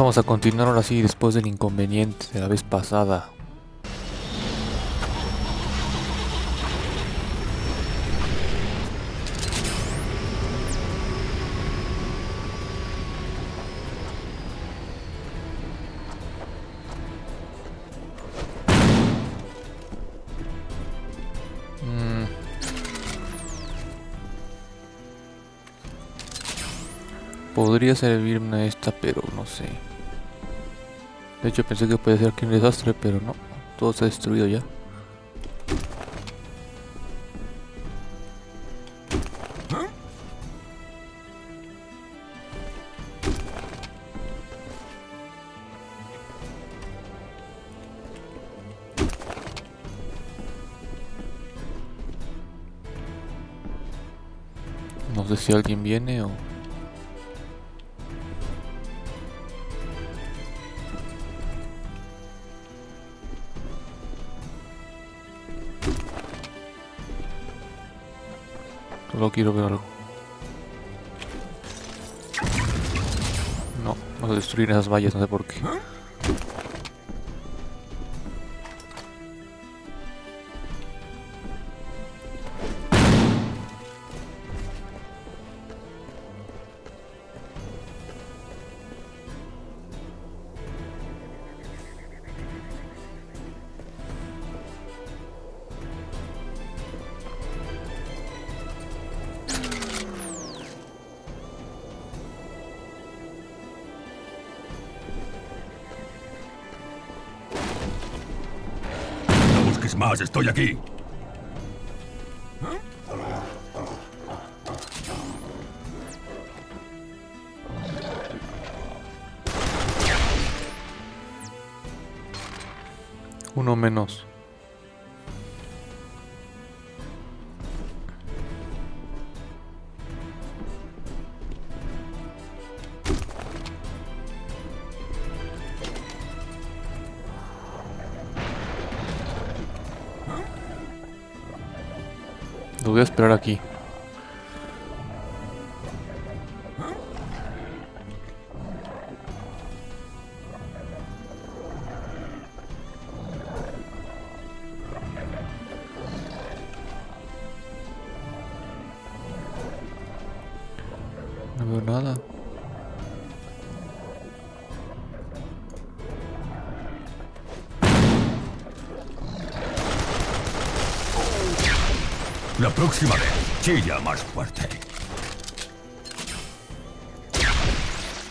Vamos a continuar ahora sí después del inconveniente de la vez pasada. Mm. Podría servirme esta, pero no sé. De hecho pensé que puede ser aquí un desastre, pero no. Todo ha destruido ya. No sé si alguien viene o... Solo quiero ver algo. No, vamos a destruir esas vallas, no sé por qué. Más, estoy aquí. Uno menos. Voy a esperar aquí.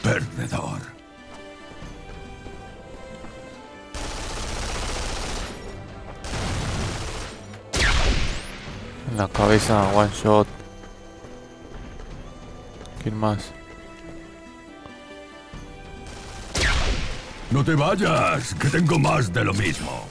Perdedor. En la cabeza, one shot. ¿Quién más? No te vayas, que tengo más de lo mismo.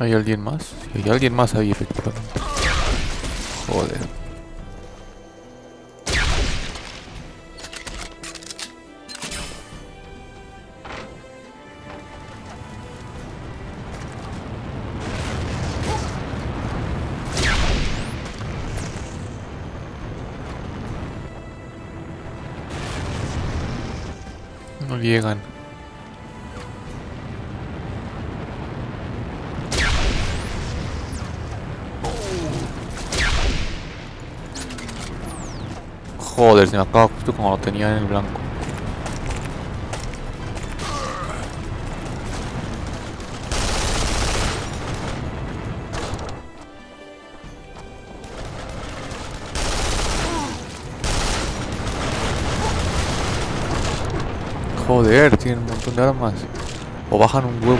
¿Hay alguien más? Hay alguien más ahí, efectivamente. Joder. No llegan. Joder, se me acaba justo como lo tenía en el blanco. Joder, tienen un montón de armas. O bajan un huevo.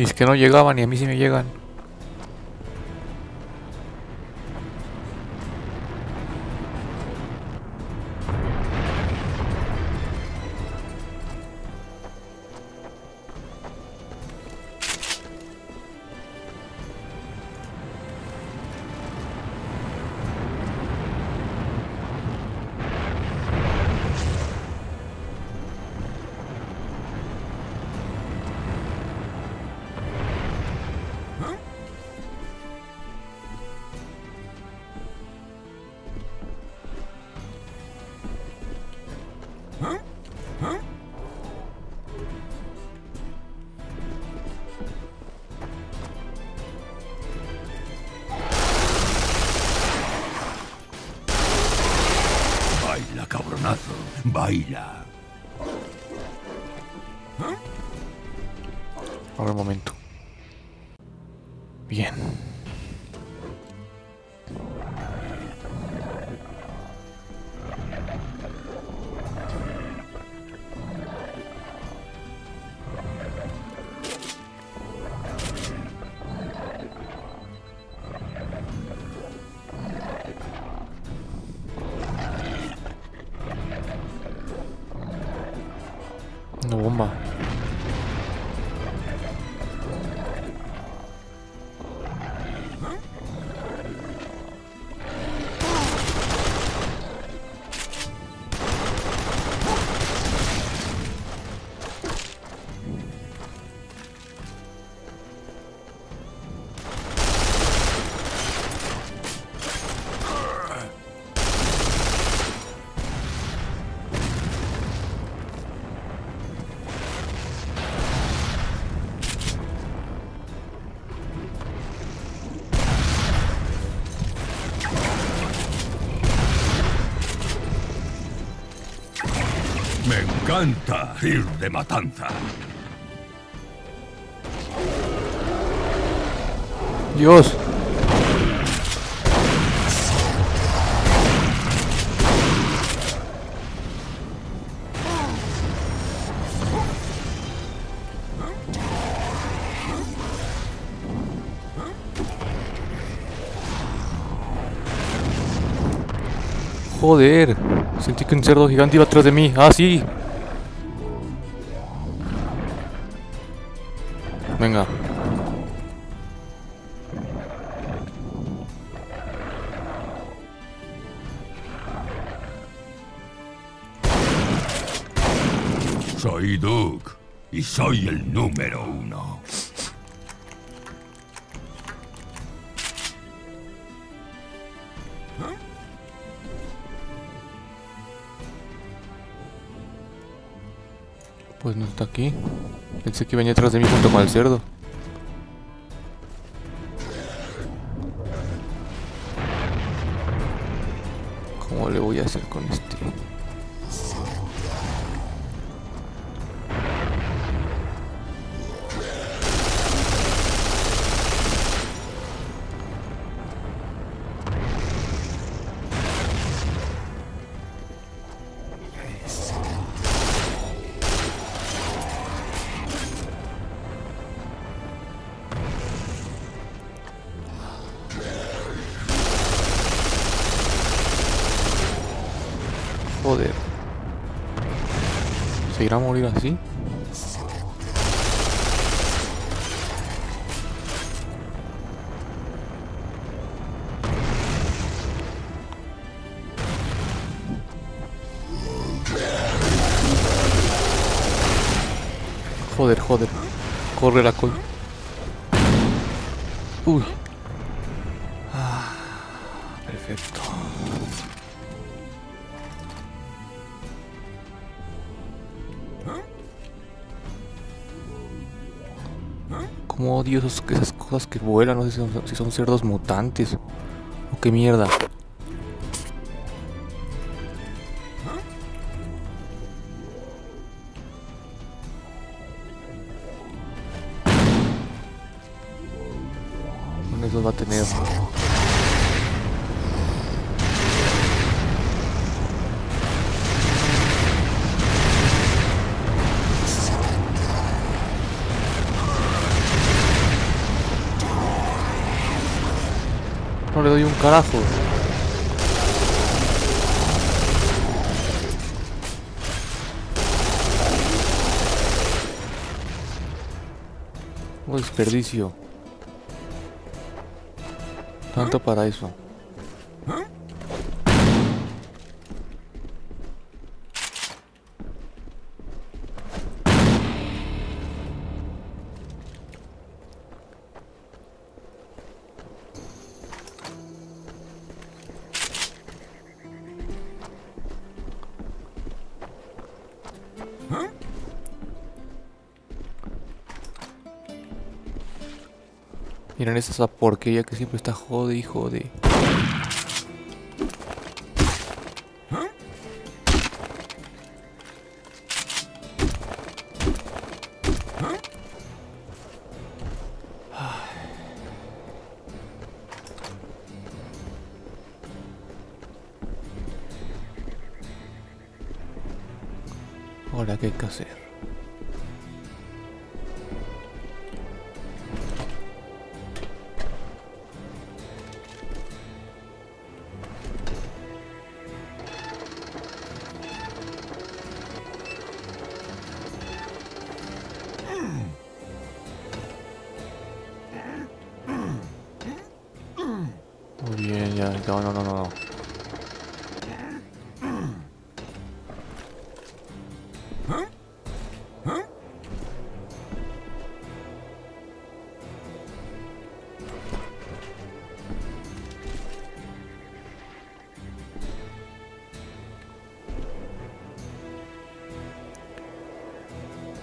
Y es que no llegaban y a mí sí me llegan. Ahora un momento. Bien. Encanta ir de matanza. Dios. Joder, sentí que un cerdo gigante iba atrás de mí. Ah, sí. Venga. Soy Duke y soy el número uno. Pues no está aquí. Pensé que venía atrás de mí junto con el cerdo. ¿Cómo le voy a hacer con este? Joder, joder. Corre la col. Uy. Ah, perfecto. Odio esas cosas que vuelan, no sé si son, si son cerdos mutantes o qué mierda. Carajo. Un desperdicio. Tanto para eso. Miren esa porquería que siempre está jode y jode. Ahora, ¿qué hay que hacer?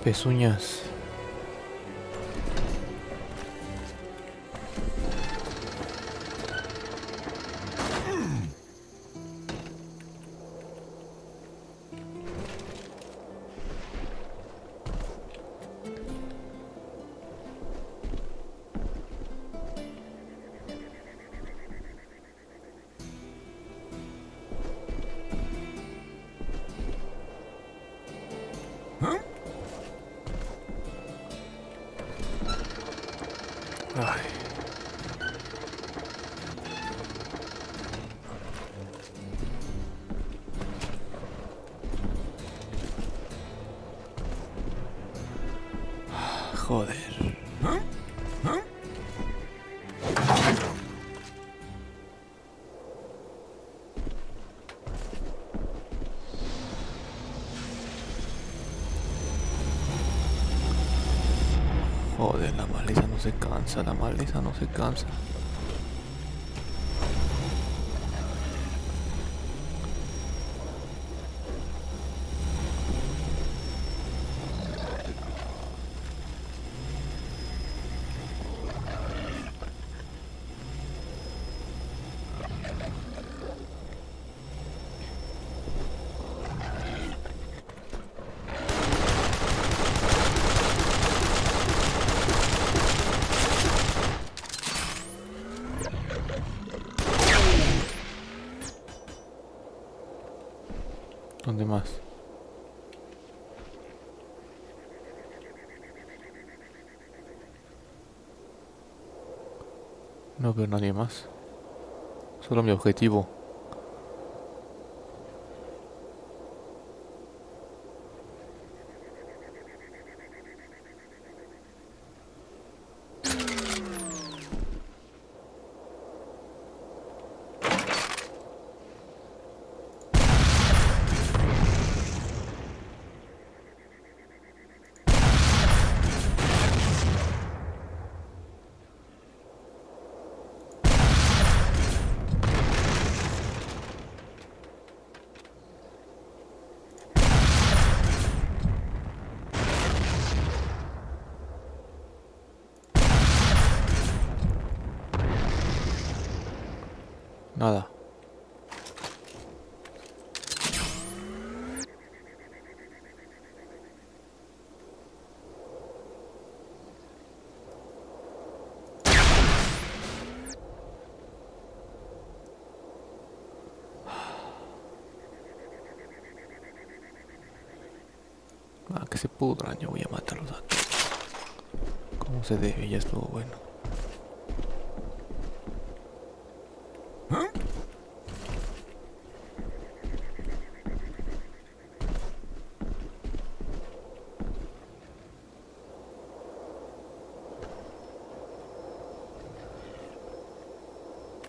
Pezuñas. Joder. Cansa, la maleza no se cansa. ¿Dónde más? Nadie más. Solo mi objetivo. Nada. que se pudran, voy a matarlos a todos. Como se debe, ya estuvo bueno.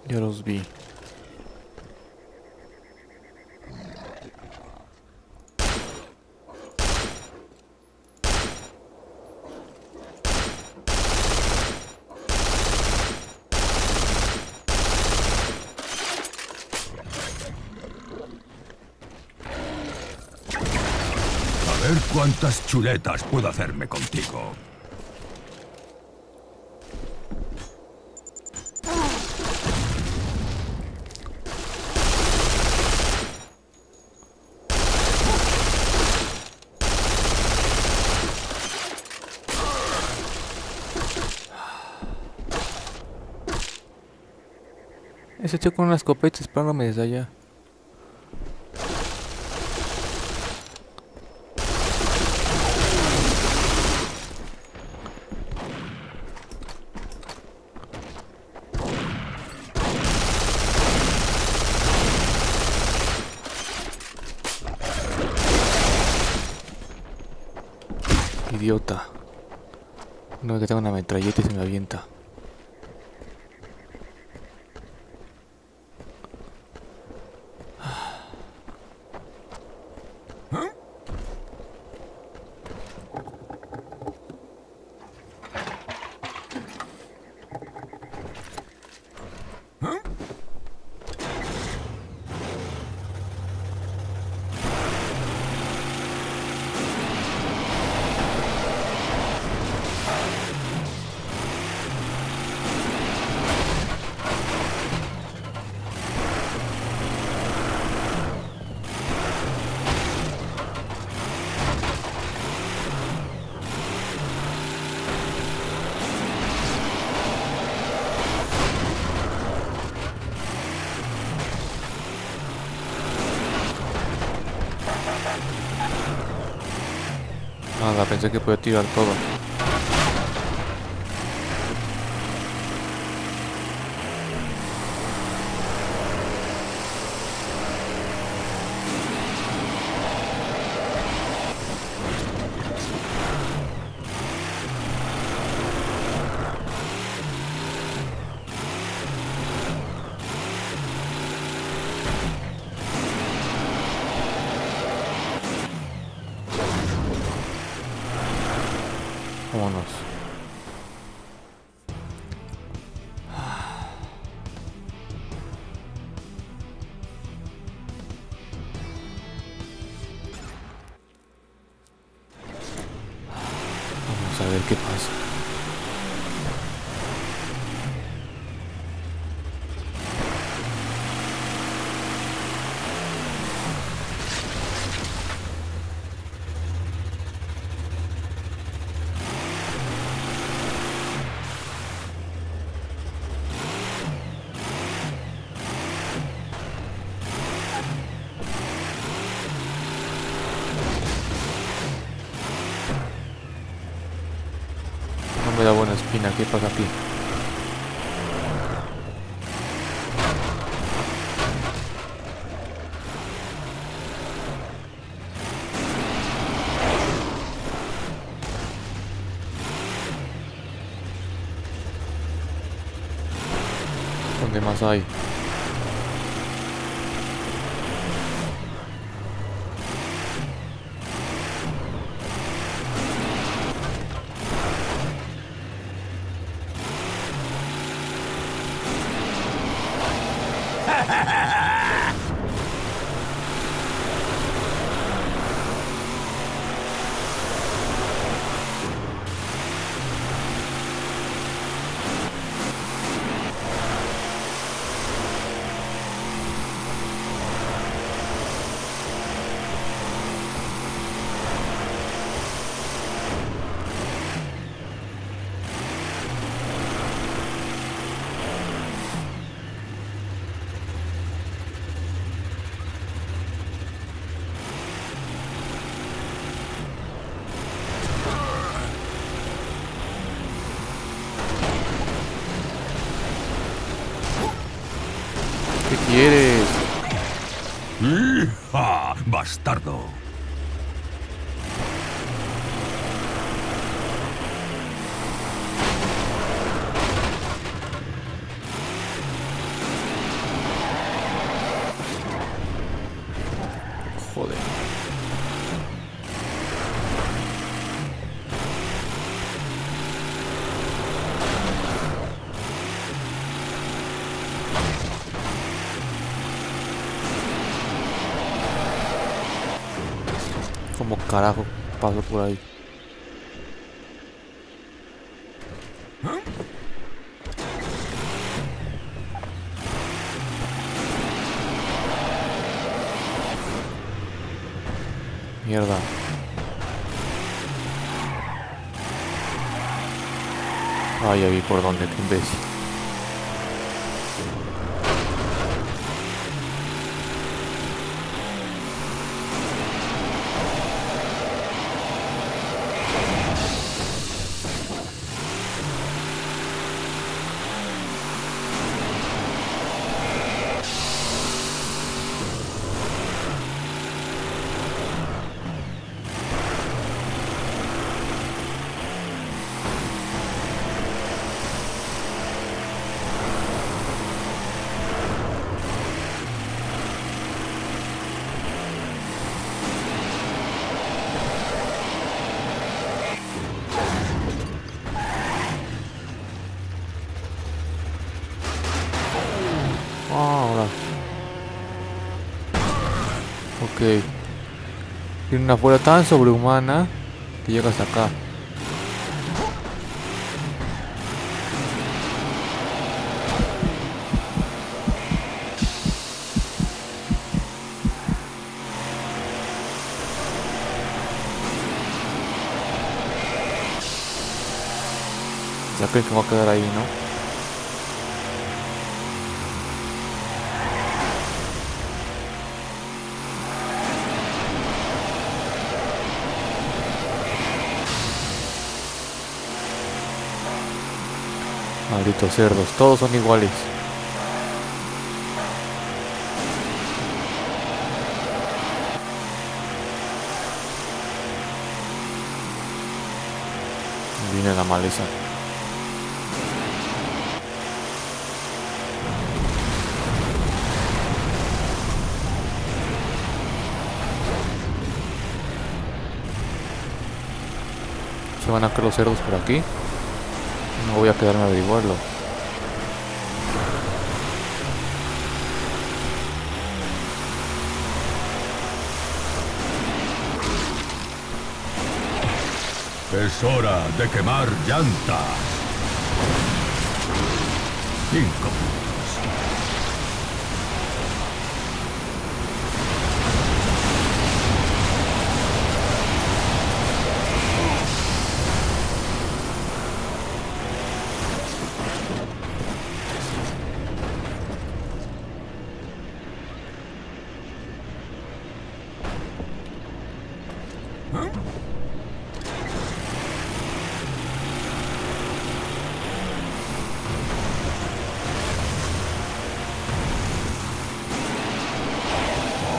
Ya los vi. A ver cuántas chuletas puedo hacerme contigo. Ese tío con una escopeta esperándome desde allá. Idiota. No, que tengo una metralleta y se me avienta. Nada, pensé que podía tirar todo. ¿Dónde más hay? Carajo paso por ahí. Mierda. Ah, ya vi por dónde, qué imbécil. Ah, ahora. Ok. Tiene una fuerza tan sobrehumana que llega hasta acá. Ya creen que va a quedar ahí, ¿no? Malditos cerdos, todos son iguales. Viene la maleza. Se van a caer los cerdos por aquí. Voy a quedarme a averiguarlo. Es hora de quemar llantas. Cinco minutos.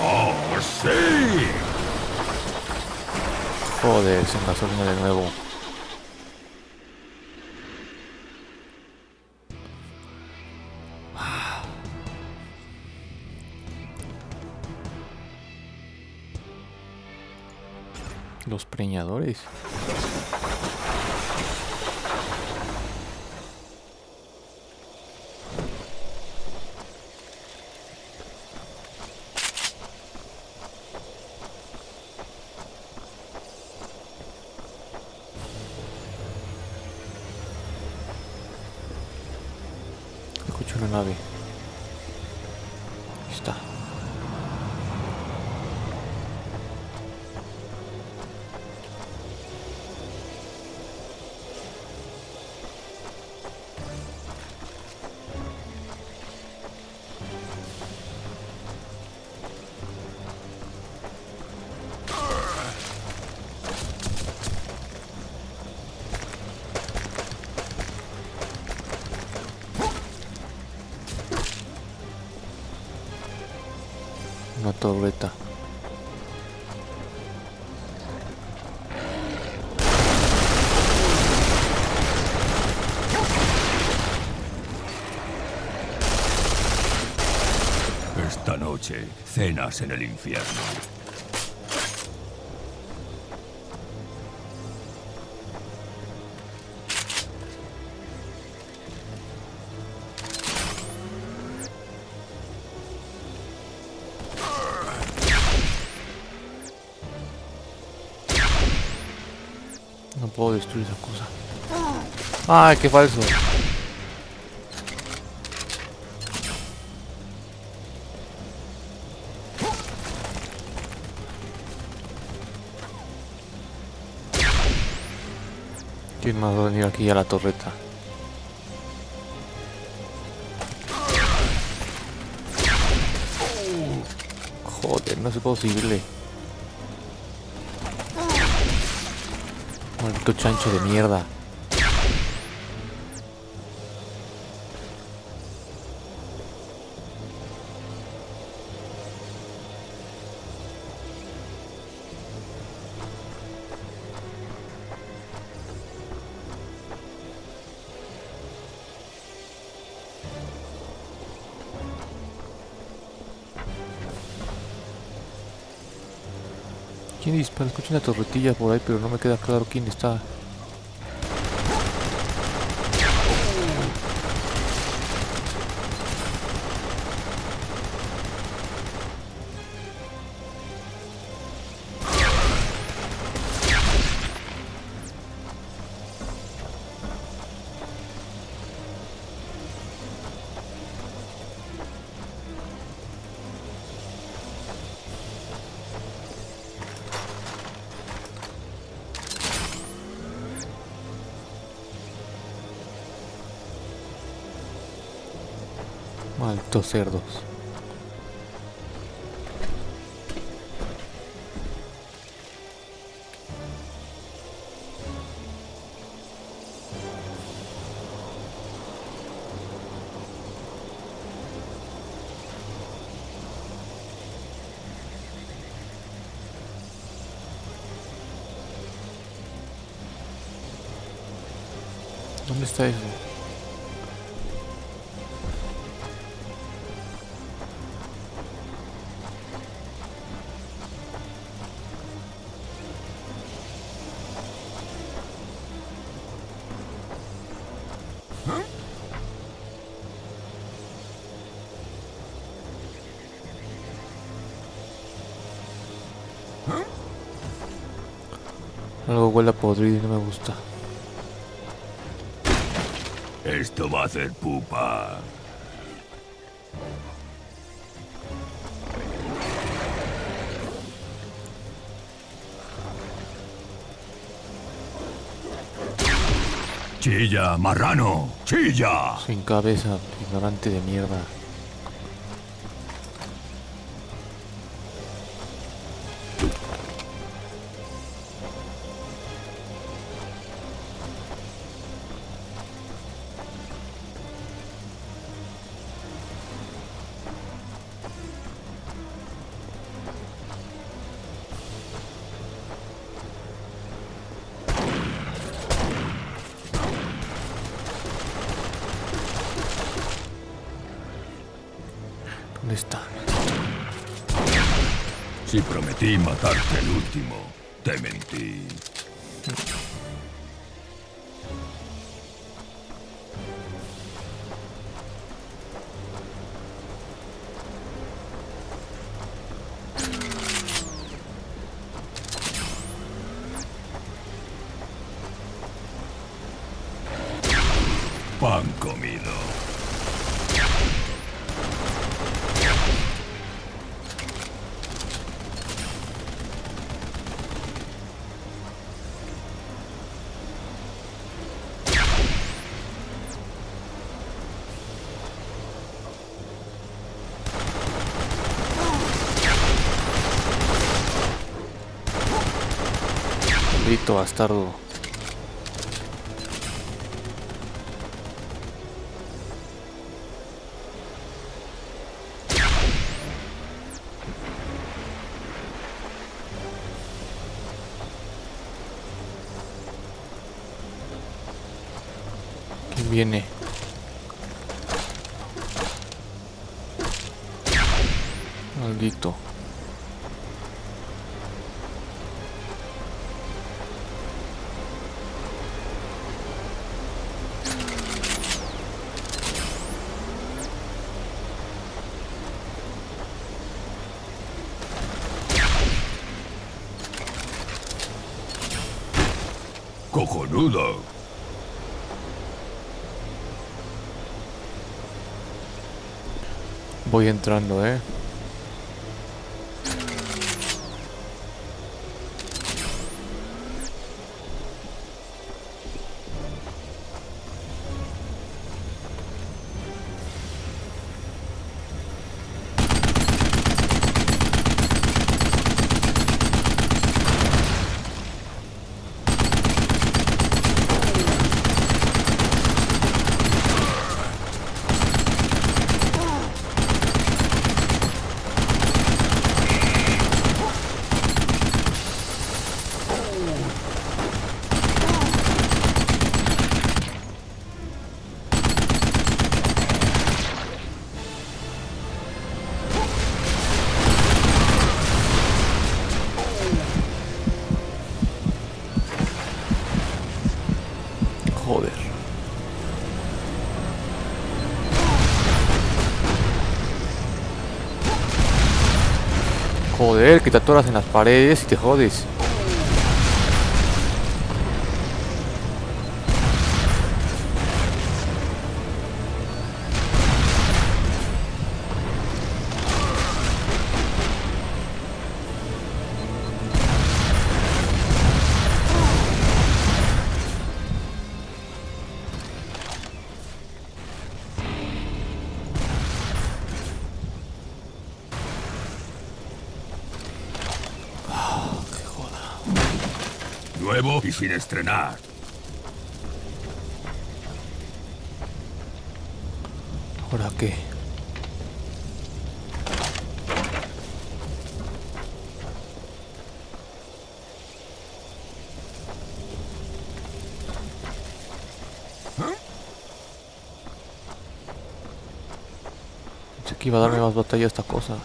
¡Oh, sí! Joder, sin de nuevo. Los preñadores. Torreta. Esta noche cenas en el infierno. No puedo destruir esa cosa. ¡Ay, qué falso! ¿Quién más va a venir aquí a la torreta? Joder, no es posible. Chancho de mierda. ¿Quién dispara? Escucho una torretilla por ahí, pero no me queda claro quién está. Malditos cerdos. ¿Dónde está eso? Huele a podrido y no me gusta. Esto va a hacer pupa. Chilla, marrano, chilla. Sin cabeza, ignorante de mierda. Si prometí matarte el último, te mentí. Maldito bastardo. Cojonudo. Voy entrando, eh. Te atoras en las paredes y te jodes. Nuevo y sin estrenar. ¿Ahora qué? Pensé que iba a darme más batalla esta cosa.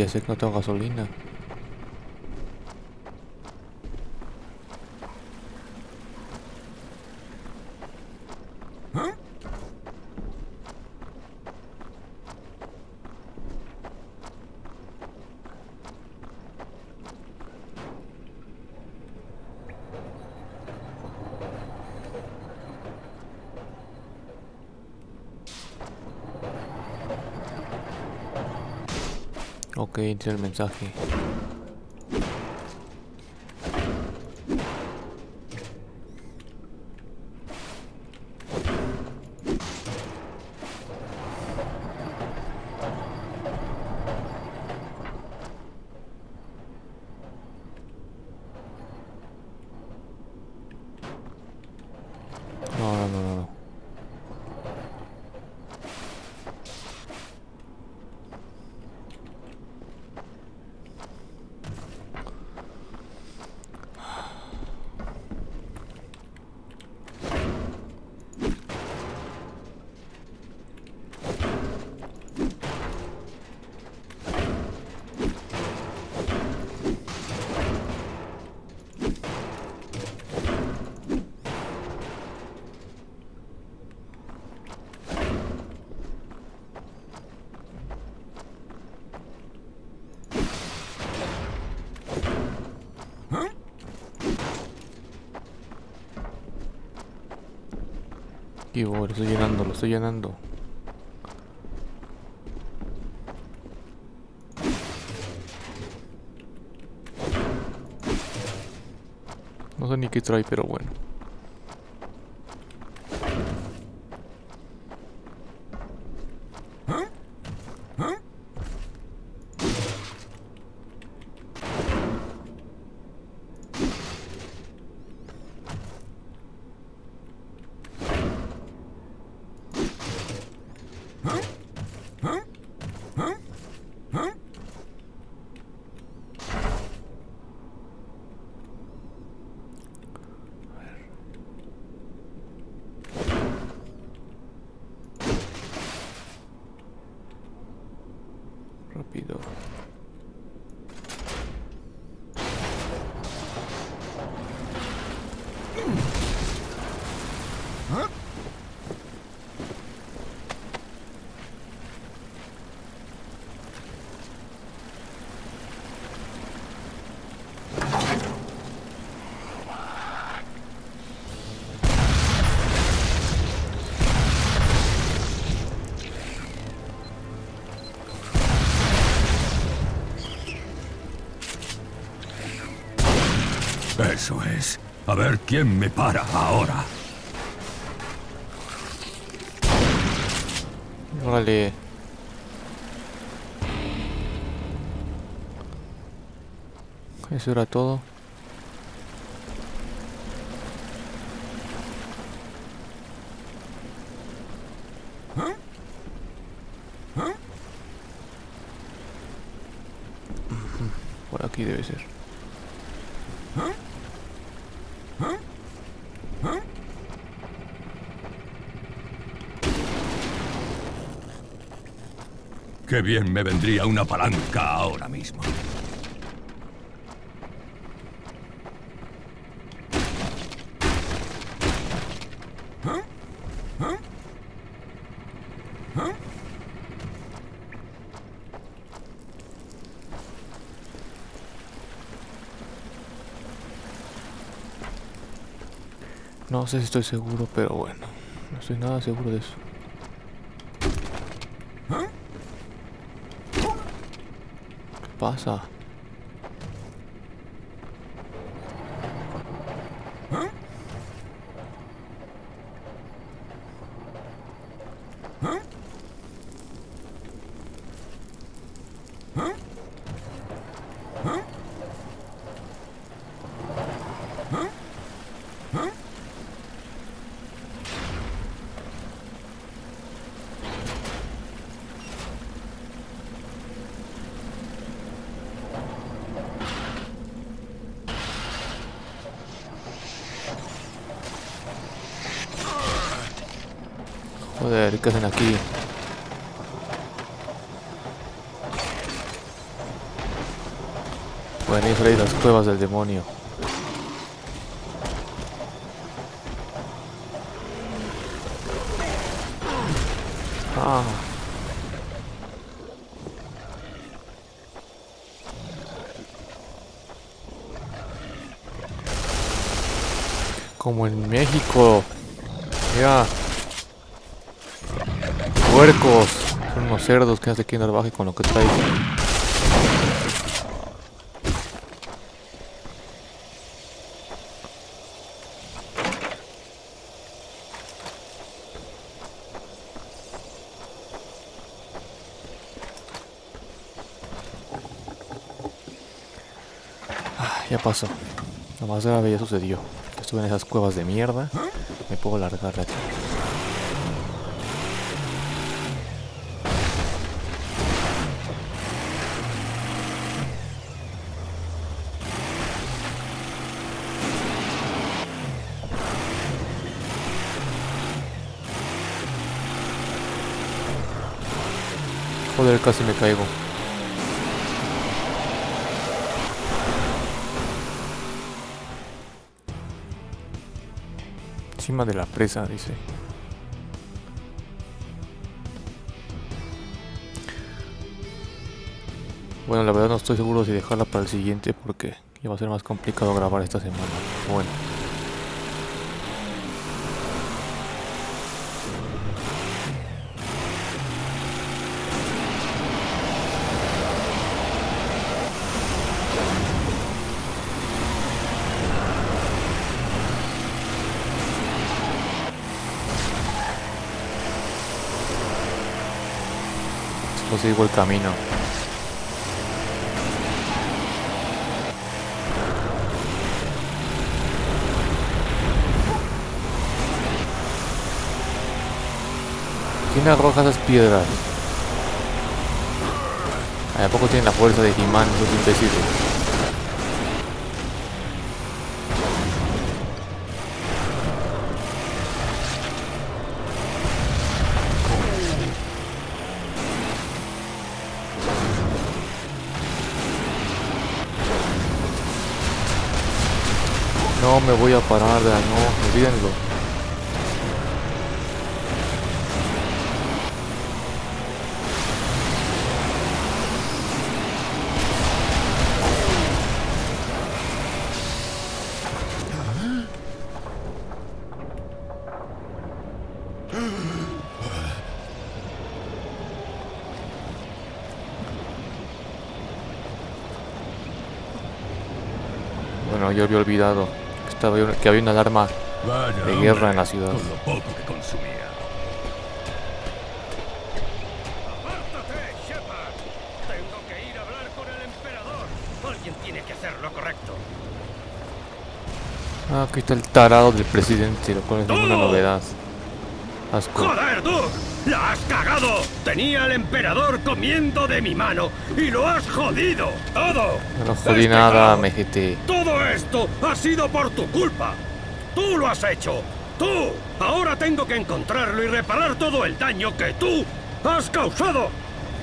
Ya sé que no tengo gasolina. Ok, entré el mensaje. Lo estoy llenando, lo estoy llenando. No sé ni qué trae, pero bueno. Eso es. A ver quién me para ahora. Órale. Eso era todo. Por aquí debe ser. Qué bien me vendría una palanca ahora mismo. No sé si estoy seguro, pero bueno. No estoy nada seguro de eso. ¿Qué pasa? Joder, ¿qué hacen aquí? Pueden ir ahí las cuevas del demonio. Ah. Como en México. Mira. Puercos. Son unos cerdos que hace aquí en el baje con lo que trae. Pasó. Lo más grave ya sucedió. Estuve en esas cuevas de mierda. Me puedo largar de aquí. Joder, casi me caigo. De la presa, dice. Bueno, la verdad no estoy seguro si dejarla para el siguiente porque ya va a ser más complicado grabar esta semana. Bueno. O sigo el camino. ¿Quién arroja esas piedras? ¿A poco tienen la fuerza de He-Man esos imbéciles? Me voy a parar, de no, olvídenlo. Bueno, yo había olvidado que, estaba, que había una alarma Vaya, de guerra hombre, en la ciudad. Con lo poco que consumía. ¡Apártate, Shepard! Tengo que ir a hablar con el emperador. Alguien tiene que hacer lo correcto. Ah, aquí está el tarado del presidente, lo cual es ninguna novedad. Asco. ¡Joder, Duke! ¡La has cagado! Tenía al emperador comiendo de mi mano y lo has jodido. ¡Todo! No jodí nada, MGT. Todo esto ha sido por tu culpa. Tú lo has hecho. Tú. Ahora tengo que encontrarlo y reparar todo el daño que tú has causado.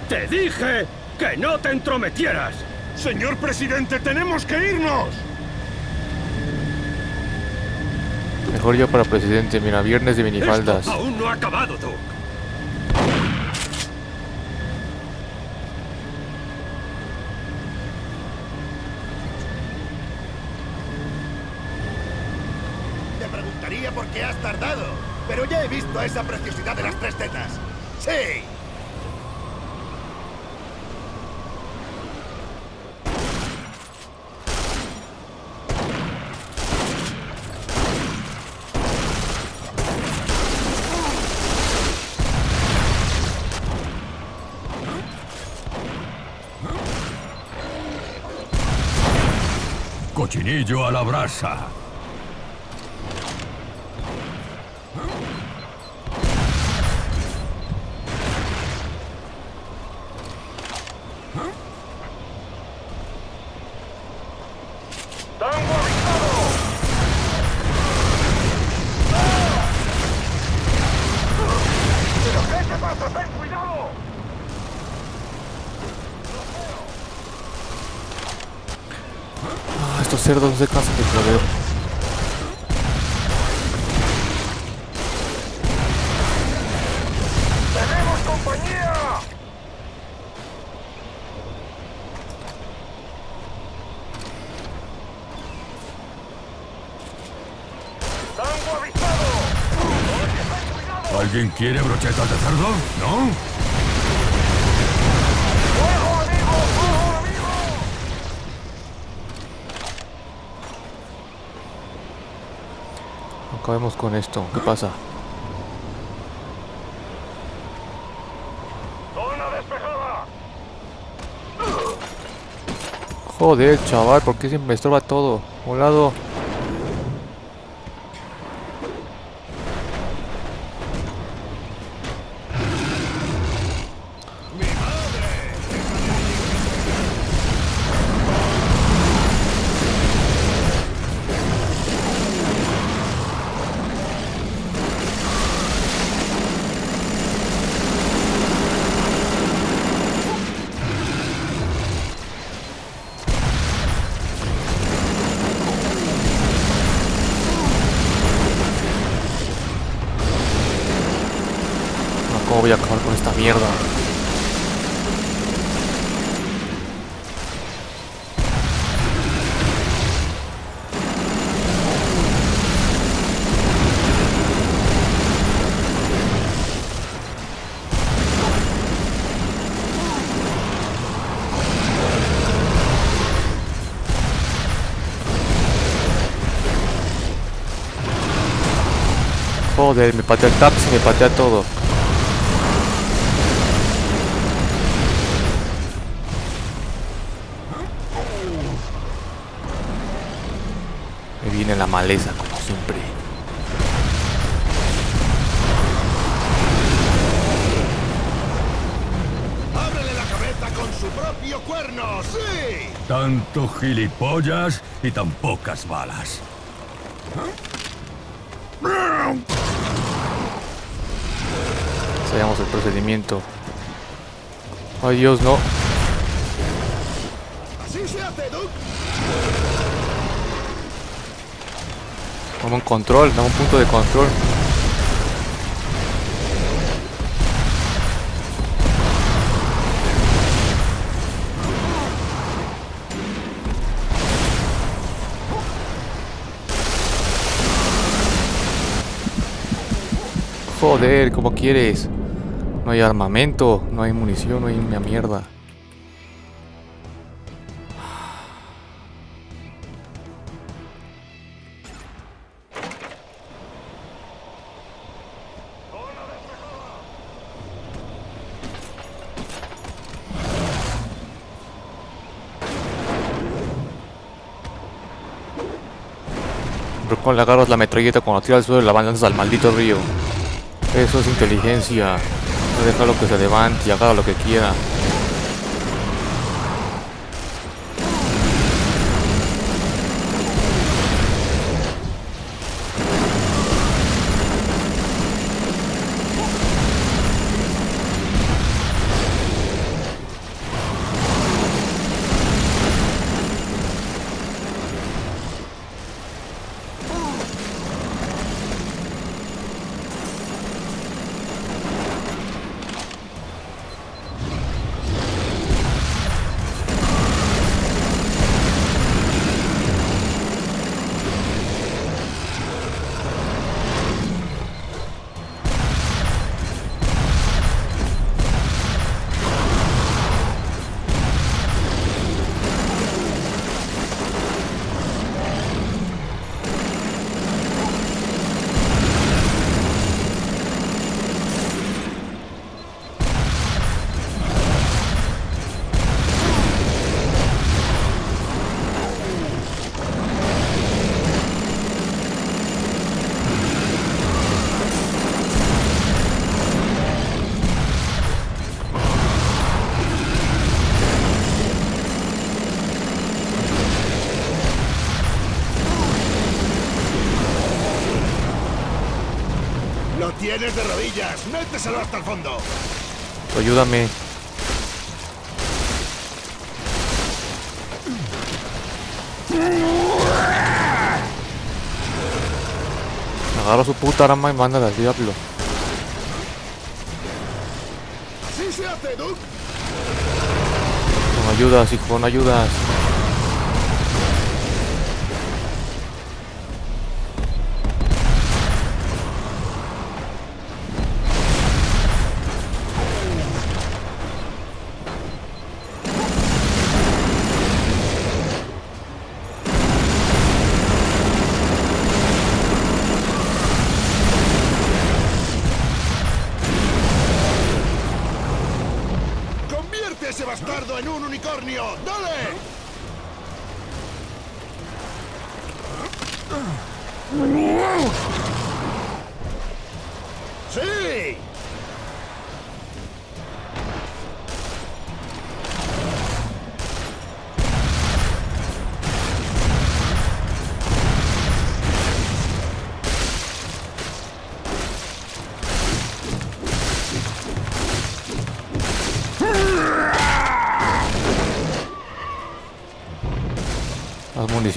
Te dije que no te entrometieras. Señor presidente, tenemos que irnos. Mejor yo para presidente, mira, viernes de minifaldas. Esto aún no ha acabado, Duke. Te preguntaría por qué has tardado, pero ya he visto esa preciosidad de las tres tetas. ¡Sí! Cochinillo a la brasa. Estos cerdos no se cansan de joder. ¡Tenemos compañía! ¡Tango avistado! ¿Alguien quiere brochetas de cerdo? ¿No? Acabemos con esto. ¿Qué pasa? Joder, chaval, ¿por qué siempre me estorba todo? Un Joder, me patea el taps y me patea todo. Me viene la maleza, como siempre. ¡Ábrele la cabeza con su propio cuerno! ¡Sí! Tanto gilipollas y tan pocas balas. Sabemos el procedimiento. Ay Dios, no. Dame un control, dame un punto de control. Joder, ¿cómo quieres? No hay armamento, no hay munición, no hay una mierda. Con le agarras la metralleta cuando tira al suelo la lanzas al maldito río. Eso es inteligencia. Déjalo que se levante y haga lo que quiera. Rodillas! ¡Méteselo hasta el fondo! Ayúdame. Agarra su puta arma y mándala al diablo. ¡Así se hace, Duke! No ayudas, hijo, no ayudas.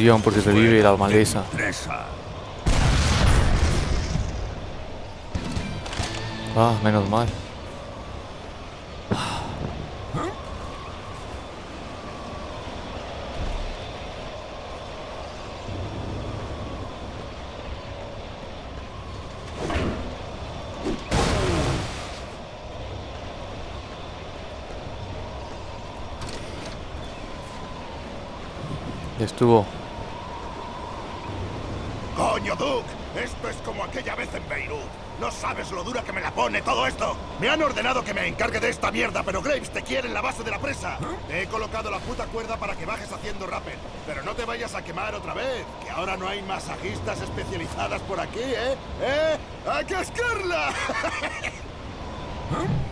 Más munición por si revive la maleza. Ah, menos mal. Estuvo. ¡Coño, Duke! Esto es como aquella vez en Beirut. No sabes lo dura que me la pone todo esto. Me han ordenado que me encargue de esta mierda, pero Graves te quiere en la base de la presa. Te he colocado la puta cuerda para que bajes haciendo rappel. Pero no te vayas a quemar otra vez, que ahora no hay masajistas especializadas por aquí, ¿eh? ¿Eh? ¡A cascarla!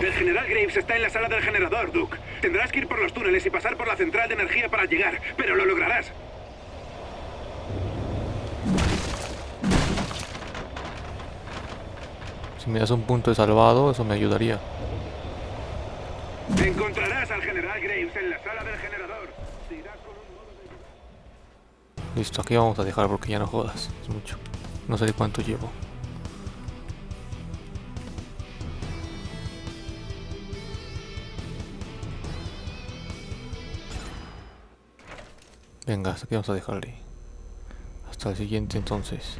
El general Graves está en la sala del generador, Duke. Tendrás que ir por los túneles y pasar por la central de energía para llegar, pero lo lograrás. Si me das un punto de salvado, eso me ayudaría. Encontrarás al general Graves en la sala del generador. Te irás con un modo de- Listo, aquí vamos a dejar porque ya no jodas. Es mucho. No sé de cuánto llevo. Venga, hasta aquí vamos a dejarle. Hasta el siguiente entonces.